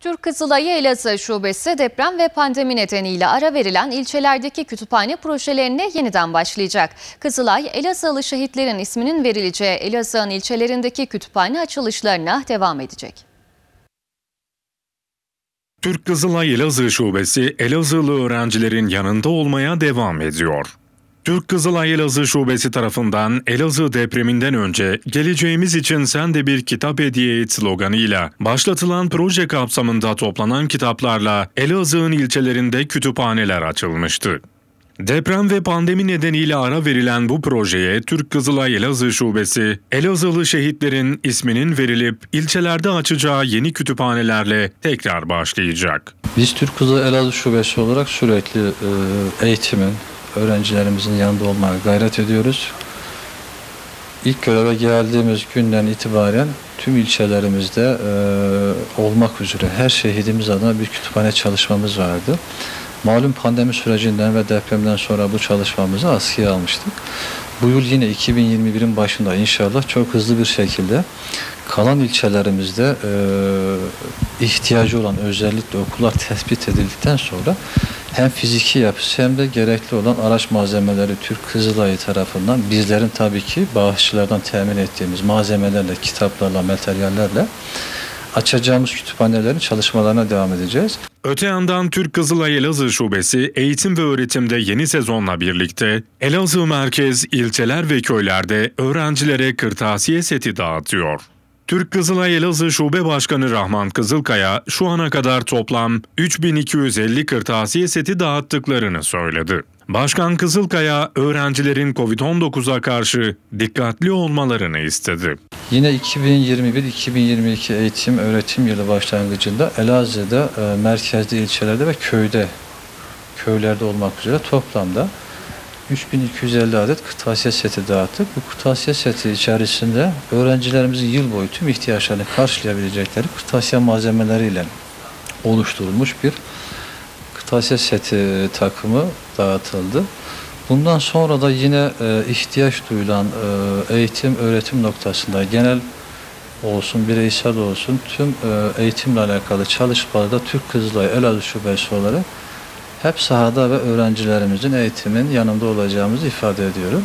Türk Kızılayı Elazığ Şubesi deprem ve pandemi nedeniyle ara verilen ilçelerdeki kütüphane projelerine yeniden başlayacak. Kızılay, Elazığlı şehitlerin isminin verileceği Elazığ'ın ilçelerindeki kütüphane açılışlarına devam edecek. Türk Kızılay Elazığ Şubesi Elazığlı öğrencilerin yanında olmaya devam ediyor. Türk Kızılay Elazığ Şubesi tarafından Elazığ depreminden önce geleceğimiz için sen de bir kitap hediye et sloganıyla başlatılan proje kapsamında toplanan kitaplarla Elazığ'ın ilçelerinde kütüphaneler açılmıştı. Deprem ve pandemi nedeniyle ara verilen bu projeye Türk Kızılay Elazığ Şubesi, Elazığlı şehitlerin isminin verilip ilçelerde açacağı yeni kütüphanelerle tekrar başlayacak. Biz Türk Kızılay Elazığ Şubesi olarak sürekli e, eğitimin, öğrencilerimizin yanında olmaya gayret ediyoruz. İlk göreve geldiğimiz günden itibaren tüm ilçelerimizde e, olmak üzere her şehidimiz adına bir kütüphane çalışmamız vardı. Malum pandemi sürecinden ve depremden sonra bu çalışmamızı askıya almıştık. Bu yıl yine 2021'in başında inşallah çok hızlı bir şekilde kalan ilçelerimizde e, ihtiyacı olan özellikle okullar tespit edildikten sonra hem fiziki yapısı hem de gerekli olan araç malzemeleri Türk Kızılayı tarafından bizlerin tabii ki bağışçılardan temin ettiğimiz malzemelerle, kitaplarla, materyallerle açacağımız kütüphanelerin çalışmalarına devam edeceğiz. Öte yandan Türk Kızılay Elazığ Şubesi eğitim ve öğretimde yeni sezonla birlikte Elazığ merkez, ilçeler ve köylerde öğrencilere kırtasiye seti dağıtıyor. Türk Kızılay Elazığ Şube Başkanı Rahman Kızılkaya şu ana kadar toplam 3250 kırtasiye seti dağıttıklarını söyledi. Başkan Kızılkaya öğrencilerin Covid-19'a karşı dikkatli olmalarını istedi. Yine 2021-2022 eğitim öğretim yılı başlangıcında Elazığ'da e, merkezde, ilçelerde ve köyde köylerde olmak üzere toplamda 3250 adet kırtasiye seti dağıttık. Bu kırtasiye seti içerisinde öğrencilerimizin yıl boyu tüm ihtiyaçlarını karşılayabilecekleri kırtasiye malzemeleriyle oluşturulmuş bir kırtasiye seti takımı dağıtıldı. Bundan sonra da yine e, ihtiyaç duyulan e, eğitim öğretim noktasında genel olsun bireysel olsun tüm e, eğitimle alakalı çalışmalarda Türk Kızılay Elazığ Şubesi olarak hep sahada ve öğrencilerimizin eğitimin yanında olacağımızı ifade ediyorum.